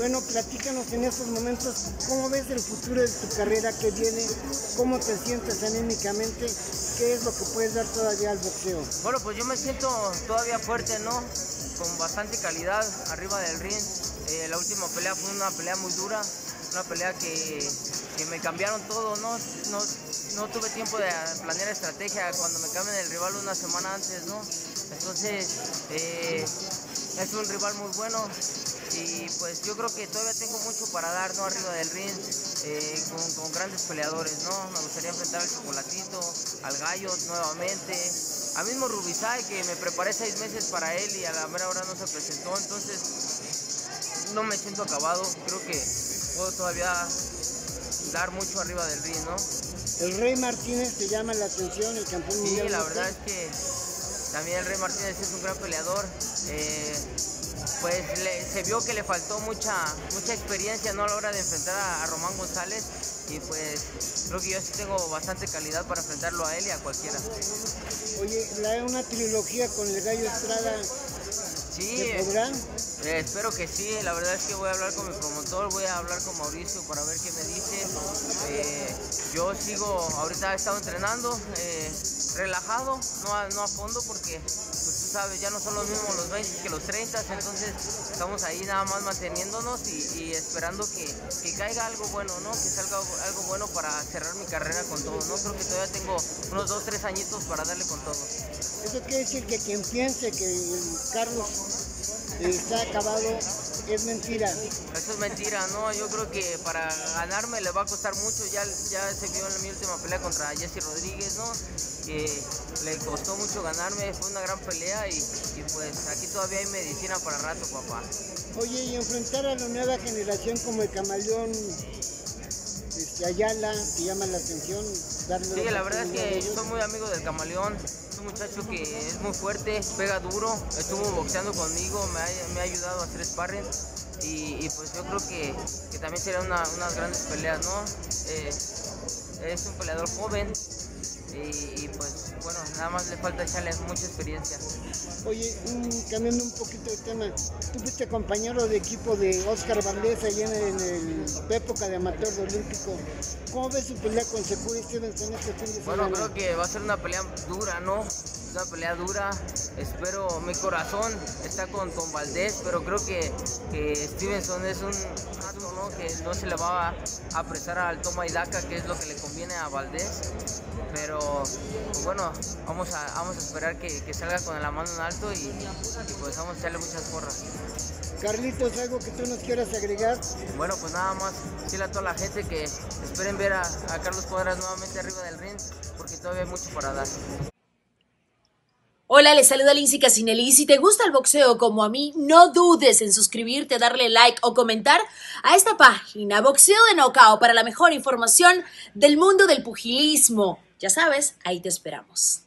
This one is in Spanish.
Bueno, platícanos en estos momentos cómo ves el futuro de tu carrera que viene, cómo te sientes anímicamente, qué es lo que puedes dar todavía al boxeo. Bueno, pues yo me siento todavía fuerte, ¿no? Con bastante calidad arriba del ring. Eh, la última pelea fue una pelea muy dura, una pelea que, me cambiaron todo, ¿no? ¿no? No tuve tiempo de planear estrategia cuando me cambian el rival una semana antes, ¿no? Entonces, eh, es un rival muy bueno y pues yo creo que todavía tengo mucho para dar, ¿no? Arriba del ring, eh, con, con, grandes peleadores, ¿no? Me gustaría enfrentar al Chocolatito, al Gallo nuevamente, al mismo Rubisay que me preparé seis meses para él y a la mera hora no se presentó, entonces no me siento acabado, creo que puedo todavía dar mucho arriba del ring, ¿no? El Rey Martínez te llama la atención, el campeón mundial. Sí, la verdad es que también el Rey Martínez es un gran peleador. Eh, pues le, se vio que le faltó mucha, mucha experiencia ¿no? a la hora de enfrentar a, a, Román González y pues creo que yo sí tengo bastante calidad para enfrentarlo a él y a cualquiera. Oye, la una trilogía con el Gallo Estrada. Sí? Eh, espero que sí, la verdad es que voy a hablar con mi promotor, voy a hablar con Mauricio para ver qué me dice. Eh, yo sigo, ahorita he estado entrenando, eh, relajado, no a, fondo porque pues, tú sabes, ya no son los mismos los 20 que los 30, entonces estamos ahí nada más manteniéndonos y, y esperando que, que, caiga algo bueno, ¿no? Que salga algo bueno para cerrar mi carrera con todo, ¿no? Creo que todavía tengo unos 2, 3 añitos para darle con todo. Eso quiere decir que quien piense que Carlos está acabado es mentira. Eso es mentira, ¿no? Yo creo que para ganarme le va a costar mucho. Ya, ya se vio en mi última pelea contra Jesse Rodríguez, ¿no? Que le costó mucho ganarme, fue una gran pelea y, y, pues aquí todavía hay medicina para rato, papá. Oye, y enfrentar a la nueva generación como el camaleón este, Ayala, ¿te llama la atención? Sí, la verdad es que soy muy amigo del camaleón un muchacho que es muy fuerte, pega duro, estuvo boxeando conmigo, me ha, me ha ayudado a hacer sparring y, y, pues yo creo que, que también serían una, unas grandes peleas, ¿no? Eh, es un peleador joven y, y, pues bueno, nada más le falta echarle mucha experiencia. Oye, um, cambiando un poquito de tema, tú fuiste compañero de equipo de Oscar Valdés allá en, en el época de amateur de olímpico. ¿Cómo ves su pelea con Securi Stevenson este fin de semana? Bueno, creo que va a ser una pelea dura, ¿no? una pelea dura. Espero, mi corazón está con, con Valdés, pero creo que, que Stevenson es un ¿no? que no se le va a apresar al toma y daca, que es lo que le conviene a Valdés. Pero bueno, vamos a, vamos a esperar que, que salga con la mano en alto y, y, pues vamos a echarle muchas porras. Carlitos, ¿algo que tú nos quieras agregar? Bueno, pues nada más decirle a toda la gente que esperen ver a, a Carlos Cuadras nuevamente arriba del ring, porque todavía hay mucho para dar. Hola, les saluda Lindsay Casinelli. Si te gusta el boxeo como a mí, no dudes en suscribirte, darle like o comentar a esta página Boxeo de Nocao para la mejor información del mundo del pugilismo. Ya sabes, ahí te esperamos.